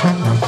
Thank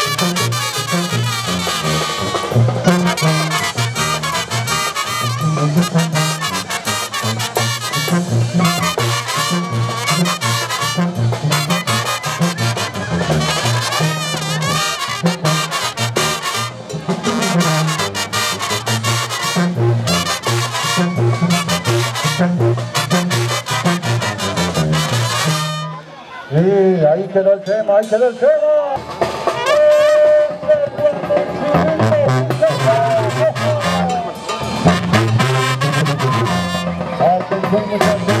ahí quedó el tema, ahí quedó el tema. You.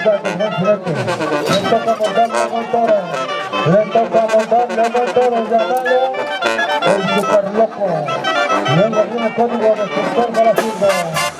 Le toca montarle muy toro. Le toca montarle toro. El super loco. Luego viene código para la.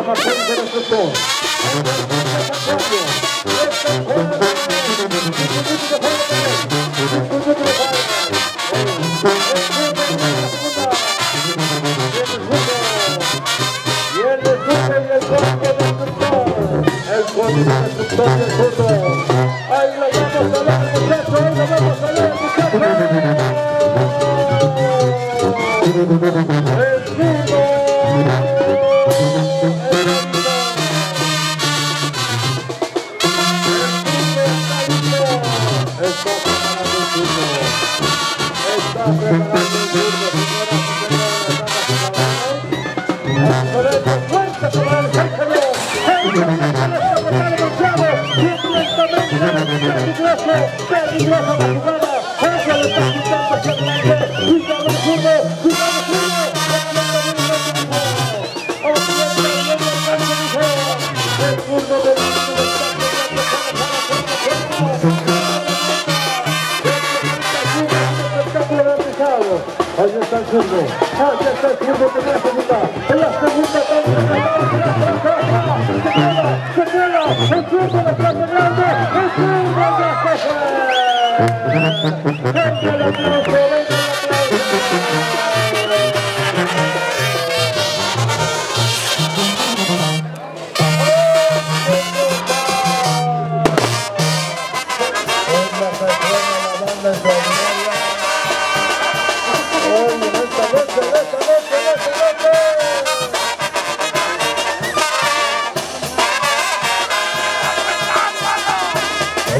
Se llama código destructor. Ahí Peligrosa la jugada, hacia el está hacia adelante, cuidado el zurdo, cuidado el zurdo, el zurdo del Ahí está el zurdo, ahí está el zurdo que la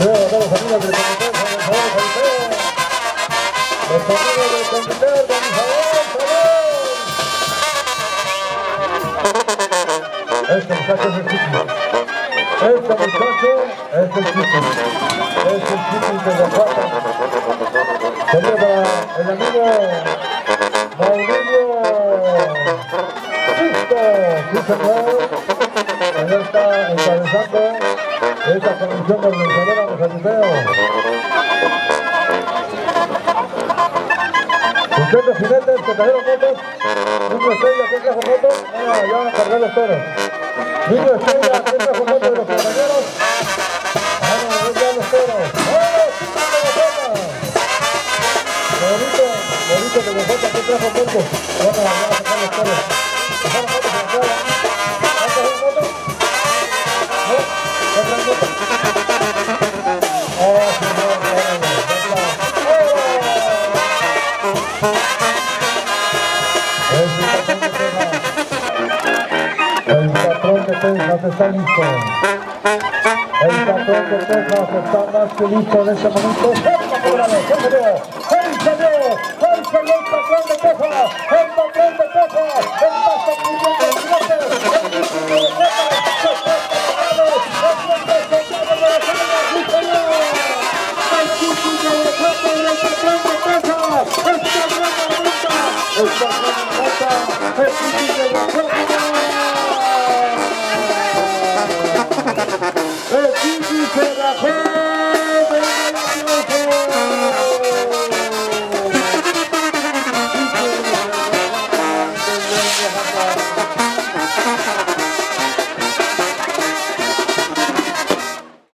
se Este es el es. Es. Saluda el amigo Mauricio. Sí, señor. Ahí está encabezando esta comisión organizadora que trajeron motos. Niño Estrella, ¿quién trajo motos? Ah, ya van a cargar los toros. Niño Estrella, ¿quién trajo motos de los compañeros? Van a ver los toros. Bonito, bonito de Bogotá, ¿quién trajo motos? Van a, van a sacar los toros. Está. El patrón de Texas está más que listo en este momento. ¡Cerca,